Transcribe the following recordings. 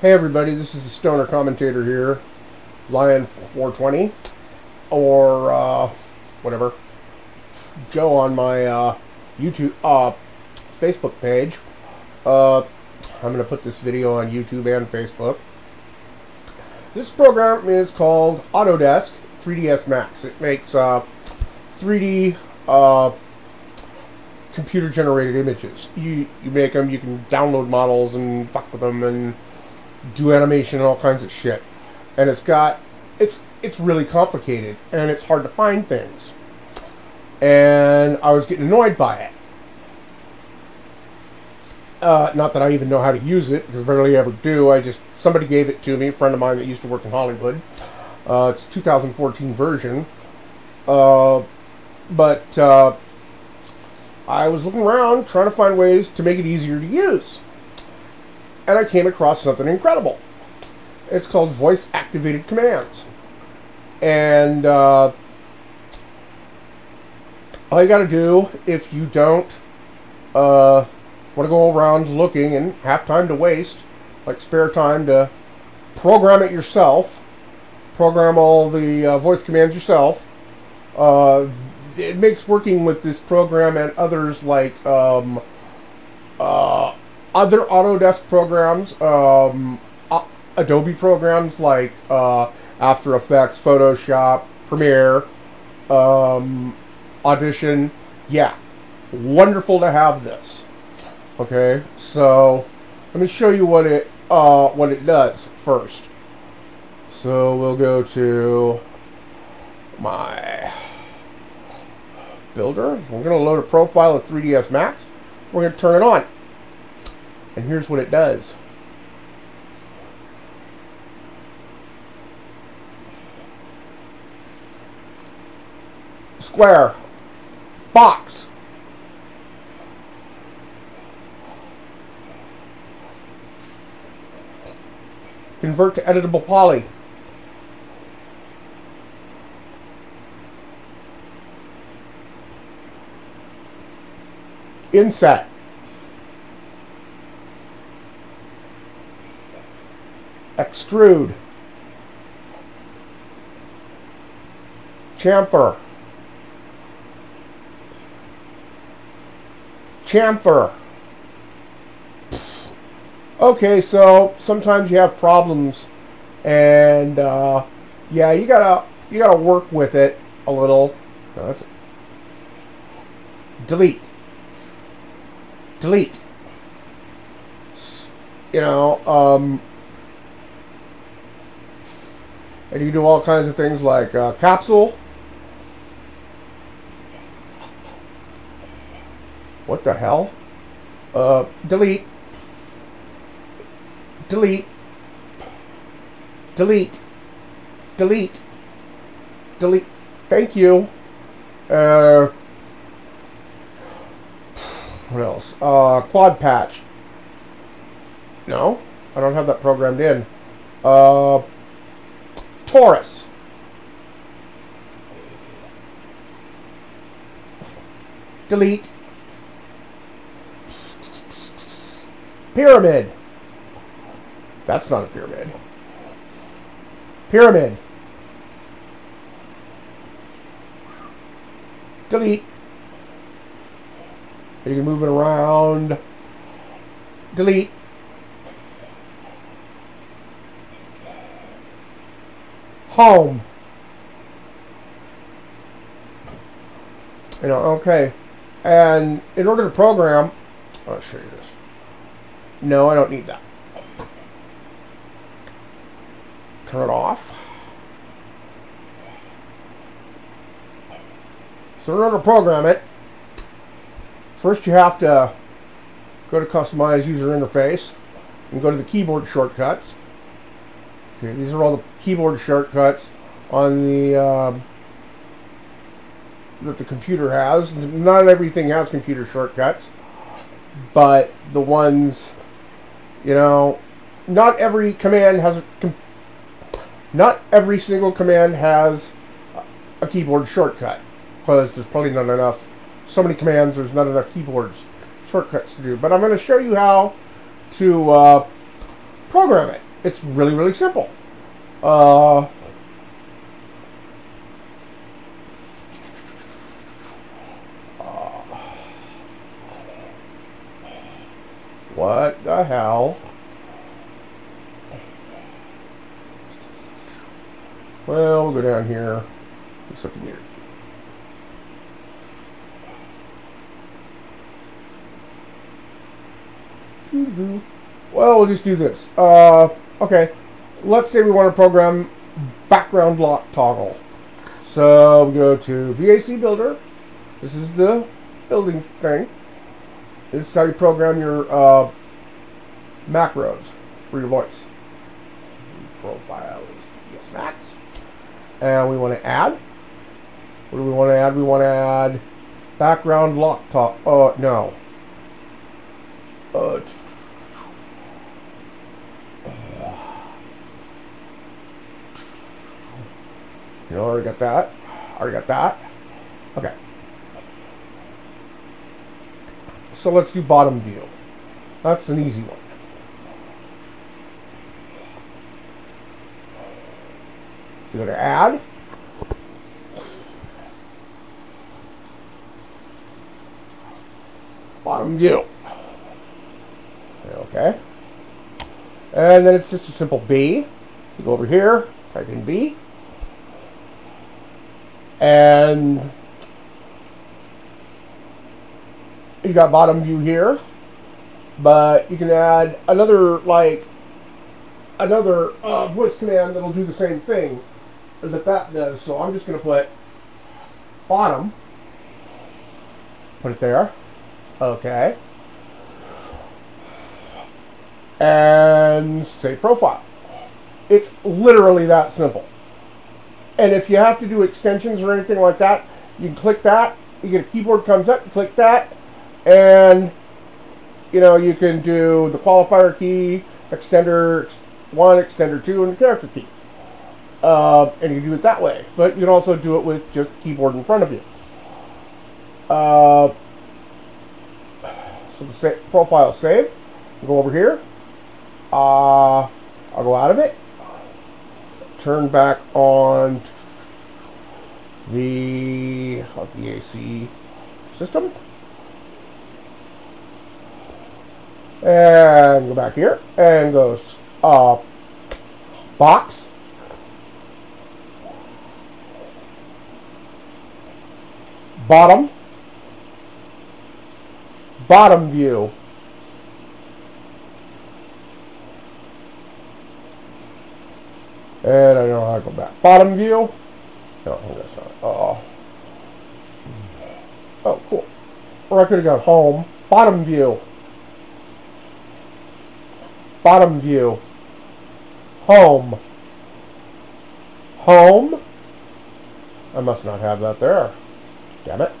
Hey everybody, this is the Stoner Commentator here, Lion420, or uh, whatever, Joe on my uh, YouTube, uh, Facebook page. Uh, I'm going to put this video on YouTube and Facebook. This program is called Autodesk 3ds Max. It makes uh, 3D uh, computer generated images. You, you make them, you can download models and fuck with them and do animation and all kinds of shit. And it's got it's it's really complicated and it's hard to find things. And I was getting annoyed by it. Uh, not that I even know how to use it because I barely ever do. I just somebody gave it to me, a friend of mine that used to work in Hollywood. Uh, it's 2014 version. Uh, but uh, I was looking around trying to find ways to make it easier to use and I came across something incredible. It's called voice activated commands. And uh, all you got to do if you don't uh, want to go around looking and have time to waste, like spare time to program it yourself, program all the uh, voice commands yourself. Uh, it makes working with this program and others like um, uh, other Autodesk programs, um, Adobe programs like uh, After Effects, Photoshop, Premiere, um, Audition. Yeah, wonderful to have this. Okay, so let me show you what it uh, what it does first. So we'll go to my builder. We're going to load a profile of 3ds Max. We're going to turn it on. And here's what it does. Square. Box. Convert to editable poly. Inset. Extrude, chamfer, chamfer. Okay, so sometimes you have problems, and uh, yeah, you gotta you gotta work with it a little. Delete. Delete. You know, um, and you do all kinds of things like uh, capsule. What the hell? Uh, delete. Delete. Delete. Delete. Delete. Thank you. Uh, what else? Uh, quad patch. No, I don't have that programmed in. Uh, Torus. Delete. Pyramid. That's not a pyramid. Pyramid. Delete. You can move it around. Delete. Home. You know, okay. And in order to program, I'll show you this. No, I don't need that. Turn it off. So in order to program it, first you have to go to Customize User Interface and go to the keyboard shortcuts. Okay, these are all the keyboard shortcuts on the um, that the computer has. Not everything has computer shortcuts, but the ones, you know, not every command has a not every single command has a keyboard shortcut because there's probably not enough so many commands there's not enough keyboards shortcuts to do but I'm going to show you how to uh, program it It's really, really simple. Uh, what the hell? Well, we'll go down here. Let's look here. Well, we'll just do this. Uh, okay, let's say we want to program background lock toggle. So we go to VAC Builder. This is the buildings thing. This is how you program your uh, macros for your voice. Profile is yes max. And we want to add. What do we want to add? We want to add background lock talk. Oh, uh, no. Uh, Already got that. Already got that. Okay. So let's do bottom view. That's an easy one. So go to add. Bottom view. Okay. And then it's just a simple B. You go over here, type in B and you got bottom view here but you can add another like another uh, voice command that'll do the same thing that that does. So I'm just gonna put bottom put it there. Okay. And say profile. It's literally that simple and if you have to do extensions or anything like that, you can click that. You get a keyboard comes up, you click that, and you know you can do the qualifier key, extender one, extender two, and the character key. Uh, and you can do it that way. But you can also do it with just the keyboard in front of you. Uh, so the sa profile save. Go over here. Uh, I'll go out of it turn back on the VAC system. And go back here and go uh, box. Bottom. Bottom view. And I don't know how to go back. Bottom view. Oh, no, that's not. Oh. Oh, cool. Or I could have gone home. Bottom view. Bottom view. Home. Home. I must not have that there. Damn it.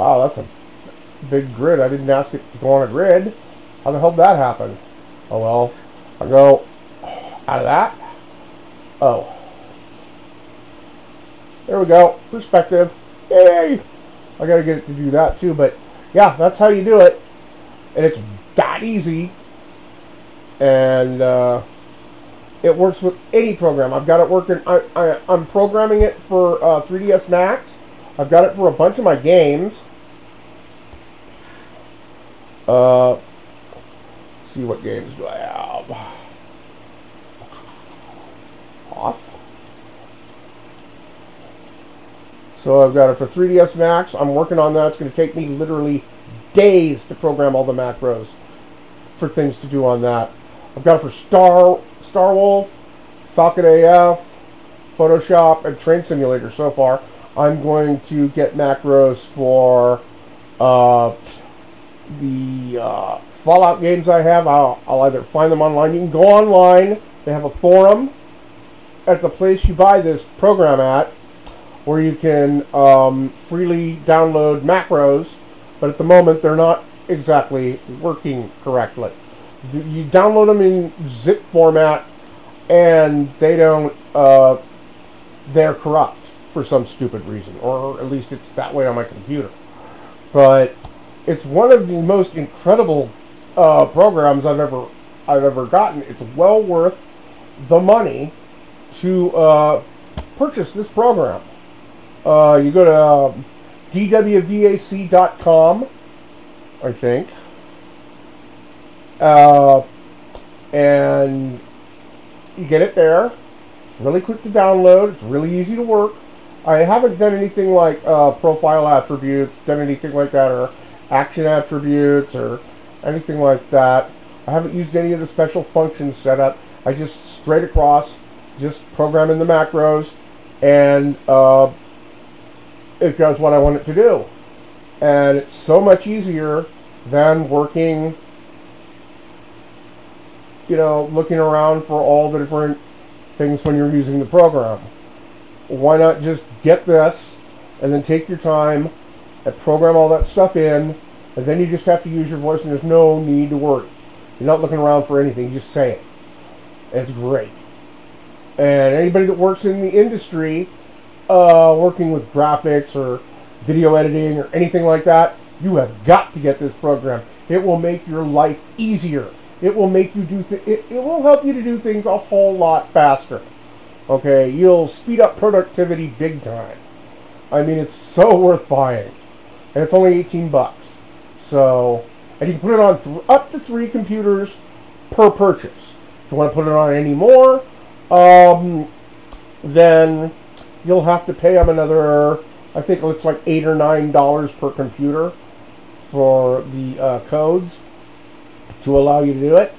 Wow, that's a big grid. I didn't ask it to go on a grid. How the hell did that happen? Oh well. I go out of that. Oh. There we go. Perspective. Yay! I gotta get it to do that too, but yeah, that's how you do it. And it's that easy. And uh, it works with any program. I've got it working. I, I, I'm programming it for uh, 3ds Max. I've got it for a bunch of my games. Uh, see what games do I have. Off. So I've got it for 3ds Max. I'm working on that. It's going to take me literally days to program all the macros for things to do on that. I've got it for Star Star Wolf, Falcon AF, Photoshop, and Train Simulator so far. I'm going to get macros for uh, the uh, Fallout games I have, I'll, I'll either find them online. You can go online. They have a forum at the place you buy this program at, where you can um, freely download macros. But at the moment, they're not exactly working correctly. You download them in zip format, and they don't. Uh, they're corrupt for some stupid reason, or at least it's that way on my computer. But it's one of the most incredible uh, programs I've ever I've ever gotten. It's well worth the money to uh, purchase this program. Uh, you go to um, dwvac.com, I think, uh, and you get it there. It's really quick to download. It's really easy to work. I haven't done anything like uh, profile attributes, done anything like that, or action attributes, or anything like that. I haven't used any of the special functions set up. I just straight across, just program in the macros, and uh, it does what I want it to do. And it's so much easier than working, you know, looking around for all the different things when you're using the program. Why not just get this and then take your time and program all that stuff in, and then you just have to use your voice, and there's no need to worry. You're not looking around for anything, just say it. It's great. And anybody that works in the industry, uh, working with graphics or video editing or anything like that, you have got to get this program. It will make your life easier. It will make you do it, it will help you to do things a whole lot faster. Okay, you'll speed up productivity big time. I mean, it's so worth buying, and it's only 18 bucks. So, and you can put it on up to three computers per purchase. If you want to put it on any more, um, then you'll have to pay them another. I think it's like eight or nine dollars per computer for the uh, codes to allow you to do it.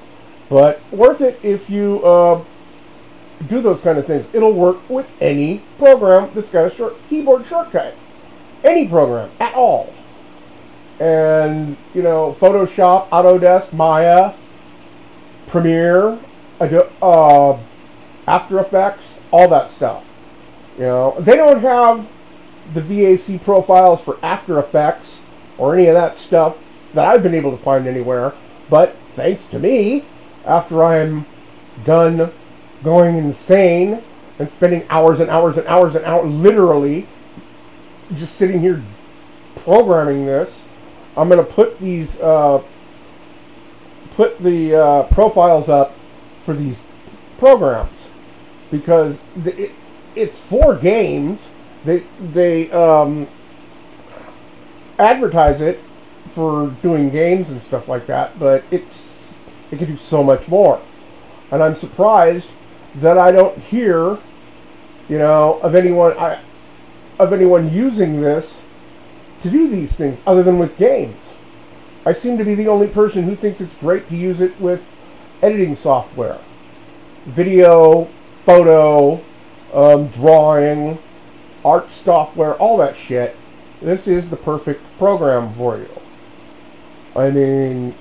But worth it if you uh, do those kind of things. It'll work with any program that's got a short keyboard shortcut. Any program at all. And, you know, Photoshop, Autodesk, Maya, Premiere, uh, After Effects, all that stuff. You know, they don't have the VAC profiles for After Effects or any of that stuff that I've been able to find anywhere. But thanks to me, after I'm done going insane and spending hours and hours and hours and hours, literally, just sitting here programming this, I'm going to put these, uh, put the uh, profiles up for these programs because the, it, it's for games. They they um, advertise it for doing games and stuff like that, but it's it can do so much more. And I'm surprised that I don't hear, you know, of anyone I of anyone using this to do these things other than with games. I seem to be the only person who thinks it's great to use it with editing software, video, photo, um, drawing, art software, all that shit. This is the perfect program for you. I mean,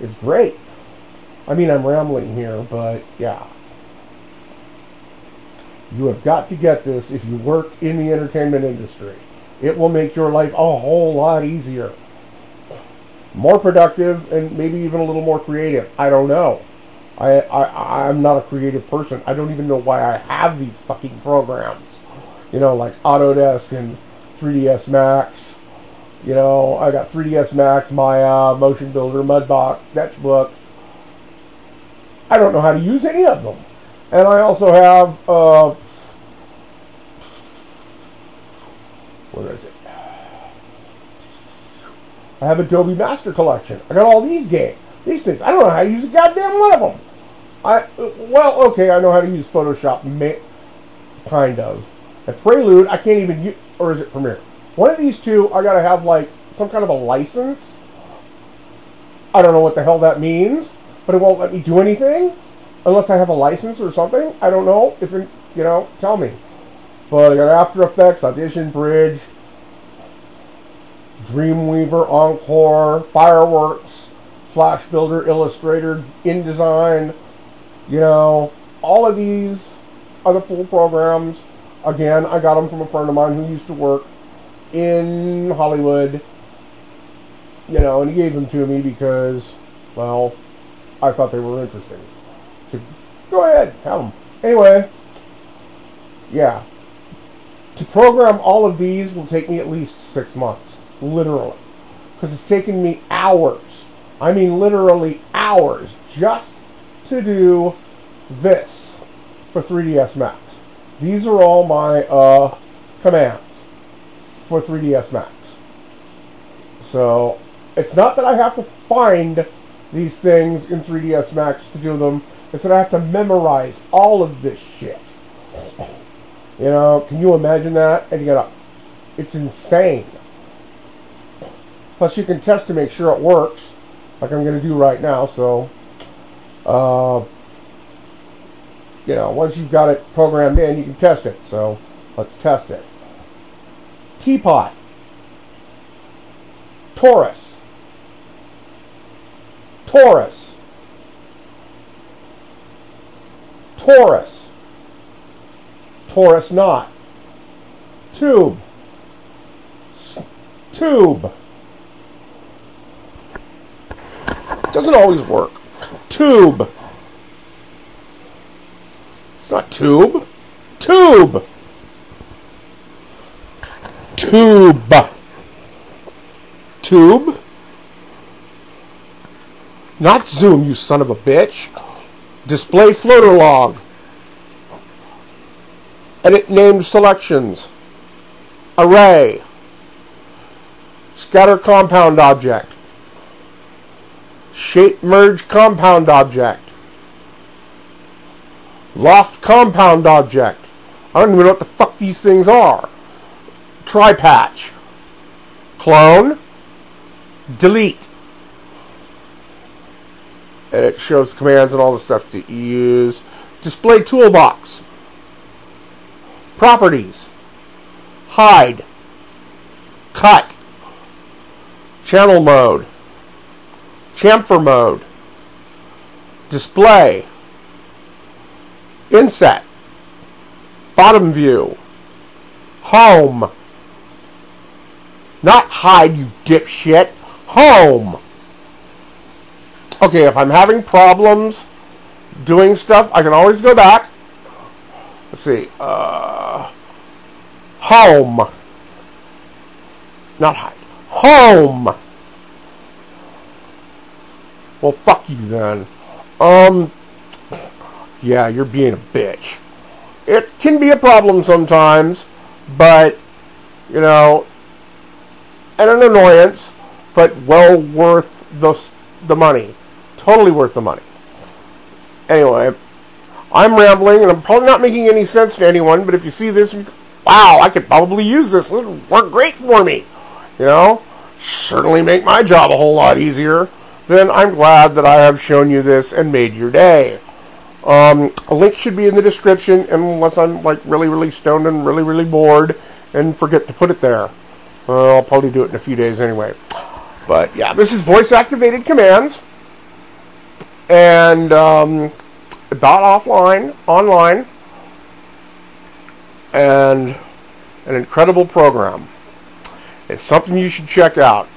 it's great. I mean, I'm rambling here, but yeah. You have got to get this if you work in the entertainment industry. It will make your life a whole lot easier. More productive and maybe even a little more creative. I don't know. I, I, I'm not a creative person. I don't even know why I have these fucking programs. You know, like Autodesk and 3ds Max. You know, I got 3ds Max, Maya, Motion Builder, Mudbox, Sketchbook. I don't know how to use any of them. And I also have, uh, what is it? I have Adobe Master Collection. I got all these games, these things. I don't know how to use a goddamn one of them. I well, okay, I know how to use Photoshop, kind of. And Prelude, I can't even use, or is it Premiere? One of these two, I gotta have like some kind of a license. I don't know what the hell that means, but it won't let me do anything unless I have a license or something. I don't know if you know, tell me. But I got After Effects, Audition Bridge, Dreamweaver, Encore, Fireworks, Flash Builder, Illustrator, InDesign, you know, all of these are the full programs. Again, I got them from a friend of mine who used to work in Hollywood. You know, and he gave them to me because, well, I thought they were interesting. Go ahead, have them. Anyway, yeah, to program all of these will take me at least six months, literally, because it's taken me hours. I mean, literally hours just to do this for 3ds Max. These are all my uh, commands for 3ds Max. So it's not that I have to find these things in 3ds Max to do them. It's that I have to memorize all of this shit. You know, can you imagine that? And you gotta, it's insane. Plus, you can test to make sure it works, like I'm gonna do right now. So, uh, you know, once you've got it programmed in, you can test it. So, let's test it. Teapot. Torus. Torus. Torus. Torus knot. Tube. S tube. Doesn't always work. Tube. It's not tube. Tube. Tube. Tube. Not zoom, you son of a bitch. Display floater log. Edit named selections. Array. Scatter compound object. Shape merge compound object. Loft compound object. I don't even know what the fuck these things are. Tri patch. Clone. Delete. And it shows commands and all the stuff that you use. Display toolbox. Properties. Hide. Cut. Channel mode. Chamfer mode. Display. Inset. Bottom view. Home. Not hide, you dipshit. Home. Okay, if I'm having problems doing stuff, I can always go back. Let's see. Uh, home. Not hide. Home. Well, fuck you then. Um, yeah, you're being a bitch. It can be a problem sometimes, but, you know, and an annoyance, but well worth the, the money. Totally worth the money. Anyway, I'm rambling, and I'm probably not making any sense to anyone, but if you see this, wow, I could probably use this. This would work great for me. You know, certainly make my job a whole lot easier. Then I'm glad that I have shown you this and made your day. Um, a link should be in the description, unless I'm like really, really stoned and really, really bored and forget to put it there. I'll probably do it in a few days anyway. But yeah, this is voice activated commands and um, about offline, online, and an incredible program. It's something you should check out.